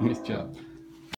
містян.